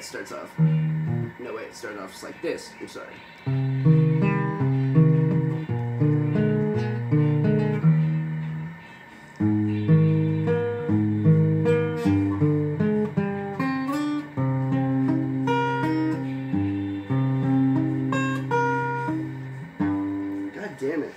it starts off. No, wait, it started off just like this. I'm sorry. God damn it.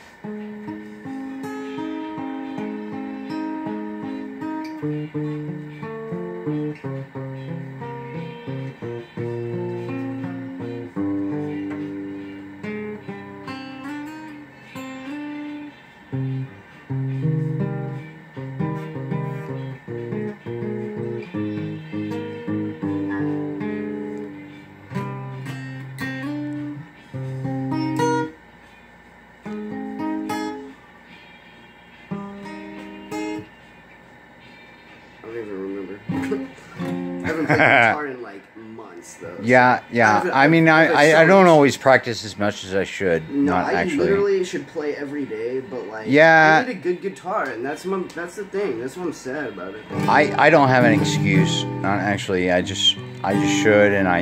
haven't played guitar in like months though. Yeah, yeah. I've- I mean, I, I've- I, I don't always practice as much as I should. No, not I actually. literally should play every day, but like, Yeah. I need a good guitar, and that's my, that's the thing. That's what I'm sad about it. I, I don't have an excuse. Not actually. I just I just should, and I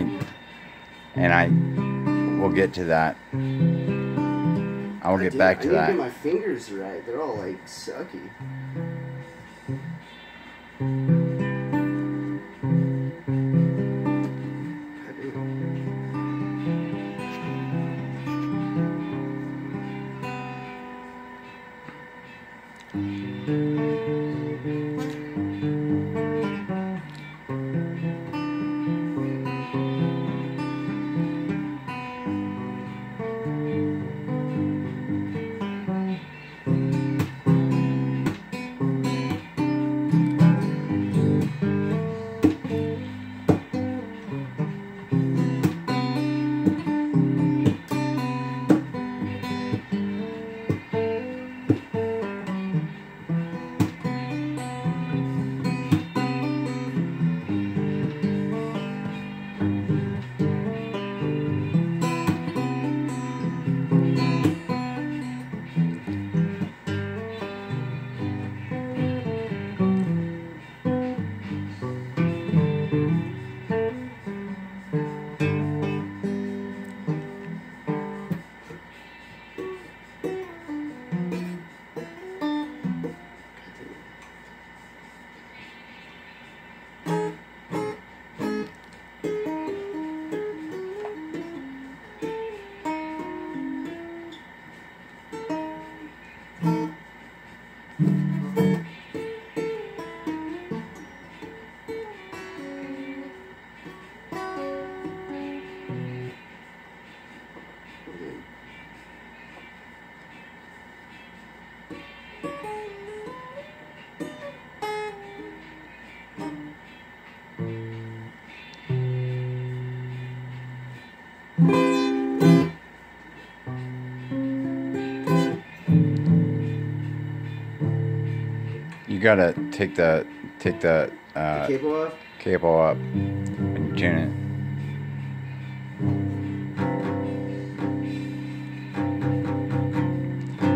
and I will get to that. I will get back I to need that. to get my fingers right. They're all like sucky. You gotta take the take the uh, Cable cable up and tune it.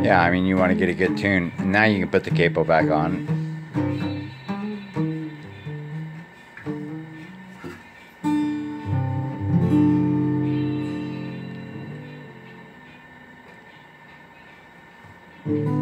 Yeah, I mean, you want to get a good tune. And now you can put the capo back on. Mm-hmm.